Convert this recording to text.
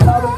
Sabi